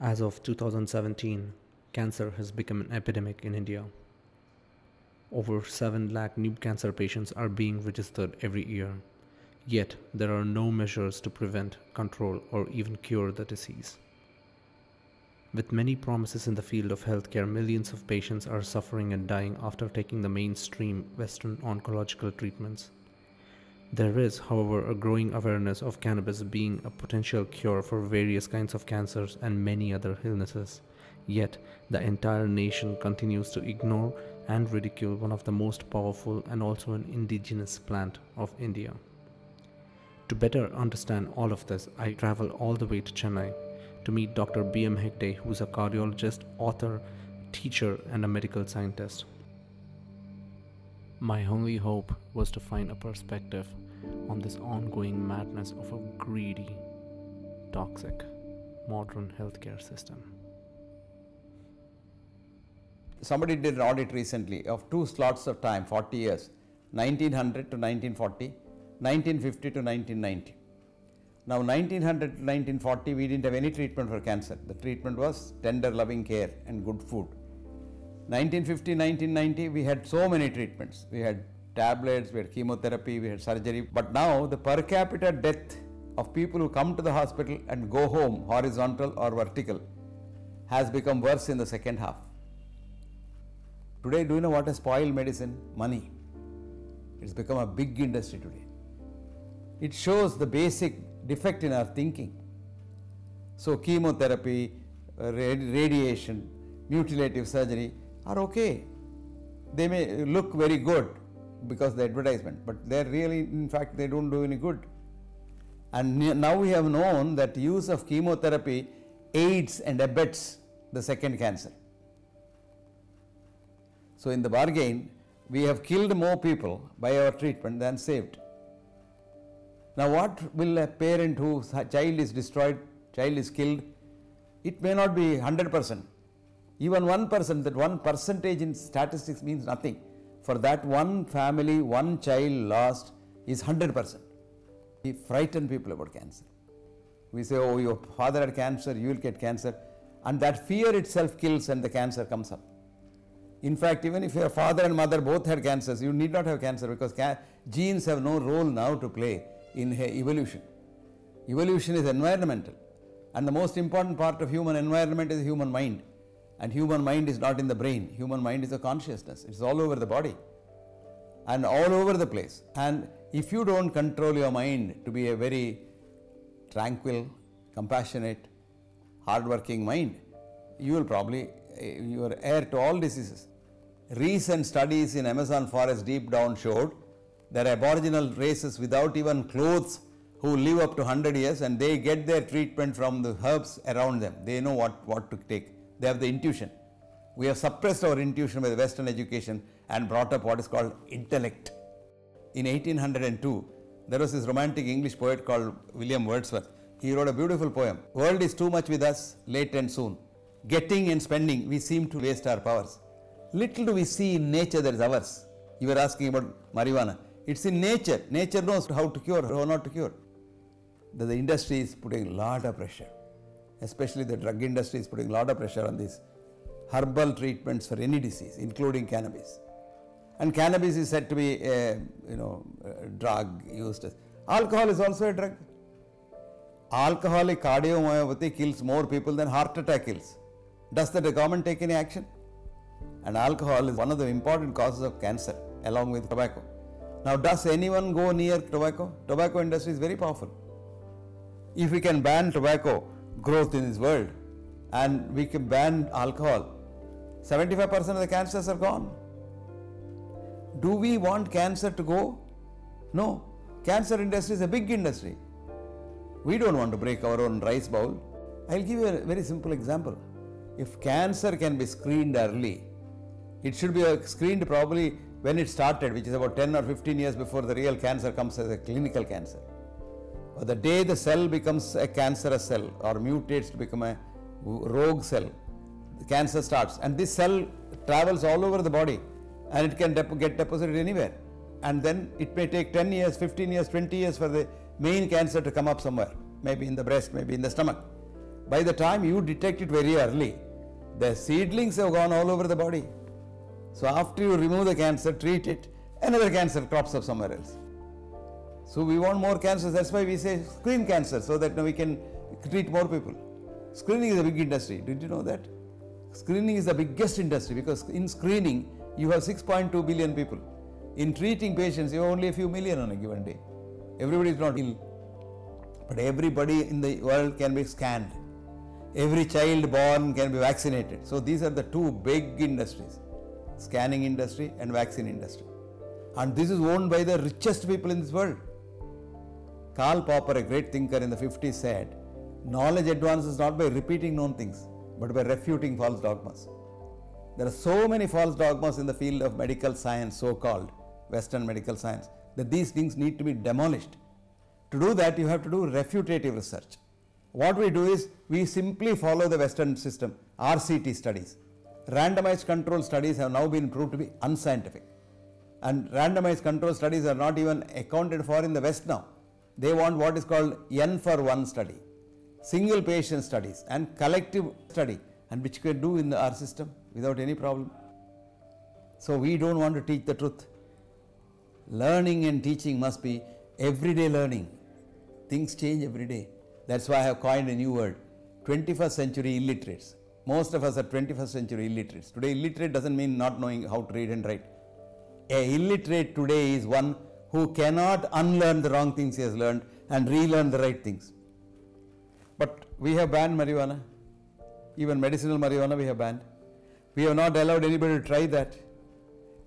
As of 2017, cancer has become an epidemic in India. Over 7 lakh new cancer patients are being registered every year. Yet, there are no measures to prevent, control, or even cure the disease. With many promises in the field of healthcare, millions of patients are suffering and dying after taking the mainstream Western oncological treatments. There is, however, a growing awareness of cannabis being a potential cure for various kinds of cancers and many other illnesses. Yet, the entire nation continues to ignore and ridicule one of the most powerful and also an indigenous plant of India. To better understand all of this, I travel all the way to Chennai to meet Dr. B.M. Hegde, who is a cardiologist, author, teacher, and a medical scientist. My only hope was to find a perspective on this ongoing madness of a greedy, toxic, modern healthcare system. Somebody did an audit recently of two slots of time, 40 years, 1900 to 1940, 1950 to 1990. Now 1900 to 1940 we didn't have any treatment for cancer. The treatment was tender loving care and good food. 1950 1990 we had so many treatments. We had tablets, we had chemotherapy, we had surgery. But now the per capita death of people who come to the hospital and go home horizontal or vertical has become worse in the second half. Today do you know what has spoiled medicine? Money. It's become a big industry today. It shows the basic defect in our thinking. So, chemotherapy, radiation, mutilative surgery are okay. They may look very good because the advertisement, but they're really, in fact, they don't do any good. And now we have known that use of chemotherapy aids and abets the second cancer. So, in the bargain, we have killed more people by our treatment than saved. Now, what will a parent whose child is destroyed, child is killed? It may not be 100%. Even 1%, that 1 percentage in statistics means nothing. For that one family, one child lost is 100%. We frighten people about cancer. We say, oh, your father had cancer, you will get cancer. And that fear itself kills and the cancer comes up. In fact, even if your father and mother both had cancers, you need not have cancer because ca- genes have no role now to play in evolution. Evolution is environmental and the most important part of human environment is human mind and human mind is not in the brain, human mind is a consciousness, it's all over the body and all over the place and if you don't control your mind to be a very tranquil, compassionate, hardworking mind, you will probably, eh, you are heir to all diseases. Recent studies in Amazon forest deep down showed that aboriginal races without even clothes who live up to 100 years and they get their treatment from the herbs around them. They know what, what to take. They have the intuition. We have suppressed our intuition by the Western education and brought up what is called intellect. In 1802, there was this romantic English poet called William Wordsworth. He wrote a beautiful poem. World is too much with us, late and soon. Getting and spending, we seem to waste our powers. Little do we see in nature that is ours. You were asking about marijuana. It's in nature. Nature knows how to cure, how not to cure. The, the industry is putting a lot of pressure, especially the drug industry is putting a lot of pressure on these herbal treatments for any disease, including cannabis. And cannabis is said to be a you know a drug used as alcohol is also a drug. Alcoholic cardiomyopathy kills more people than heart attack kills. Does the government take any action? And alcohol is one of the important causes of cancer along with tobacco. Now, does anyone go near tobacco? Tobacco industry is very powerful. If we can ban tobacco growth in this world and we can ban alcohol, 75% of the cancers are gone. Do we want cancer to go? No. Cancer industry is a big industry. We don't want to break our own rice bowl. I'll give you a very simple example. If cancer can be screened early, it should be uh, screened probably when it started, which is about 10 or 15 years before the real cancer comes as a clinical cancer. Or the day the cell becomes a cancerous cell or mutates to become a rogue cell, the cancer starts. And this cell travels all over the body and it can dep- get deposited anywhere. And then it may take 10 years, 15 years, 20 years for the main cancer to come up somewhere, maybe in the breast, maybe in the stomach. By the time you detect it very early, the seedlings have gone all over the body. So after you remove the cancer, treat it, another cancer crops up somewhere else. So we want more cancers. That's why we say screen cancer so that now we can treat more people. Screening is a big industry. Did you know that? Screening is the biggest industry because in screening you have 6.2 billion people. In treating patients, you have only a few million on a given day. Everybody is not ill, but everybody in the world can be scanned. Every child born can be vaccinated. So these are the two big industries scanning industry and vaccine industry. And this is owned by the richest people in this world. Karl Popper, a great thinker in the 50s, said, Knowledge advances not by repeating known things, but by refuting false dogmas. There are so many false dogmas in the field of medical science, so called Western medical science, that these things need to be demolished. To do that, you have to do refutative research. What we do is we simply follow the Western system, RCT studies. Randomized control studies have now been proved to be unscientific. And randomized control studies are not even accounted for in the West now. They want what is called N for 1 study, single patient studies, and collective study, and which we can do in our system without any problem. So we don't want to teach the truth. Learning and teaching must be everyday learning. Things change every day. That's why I have coined a new word 21st century illiterates. Most of us are 21st century illiterates. Today, illiterate doesn't mean not knowing how to read and write. A illiterate today is one who cannot unlearn the wrong things he has learned and relearn the right things. But we have banned marijuana. Even medicinal marijuana we have banned. We have not allowed anybody to try that.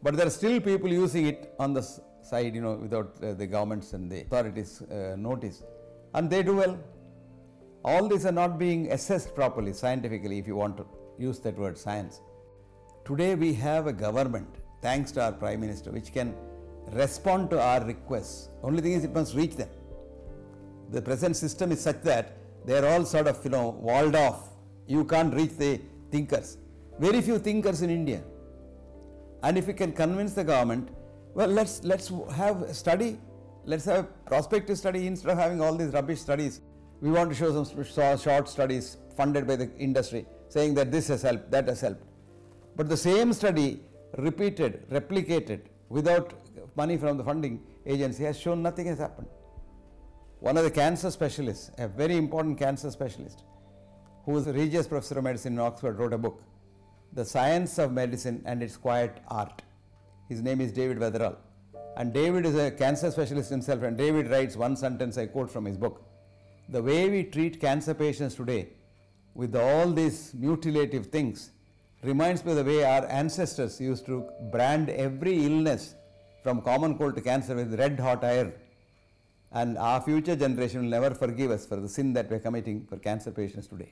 But there are still people using it on the side, you know, without uh, the governments and the authorities uh, notice. And they do well. All these are not being assessed properly scientifically, if you want to use that word science. Today we have a government, thanks to our Prime Minister, which can respond to our requests. Only thing is it must reach them. The present system is such that they are all sort of you know walled off. You can't reach the thinkers. Very few thinkers in India. And if we can convince the government, well, let's let's have a study. Let's have a prospective study instead of having all these rubbish studies. We want to show some short studies funded by the industry saying that this has helped, that has helped. But the same study repeated, replicated without money from the funding agency has shown nothing has happened. One of the cancer specialists, a very important cancer specialist, who was a Regius Professor of Medicine in Oxford, wrote a book, The Science of Medicine and Its Quiet Art. His name is David Weatherall. And David is a cancer specialist himself, and David writes one sentence I quote from his book. The way we treat cancer patients today, with all these mutilative things, reminds me of the way our ancestors used to brand every illness from common cold to cancer with red hot iron. And our future generation will never forgive us for the sin that we're committing for cancer patients today.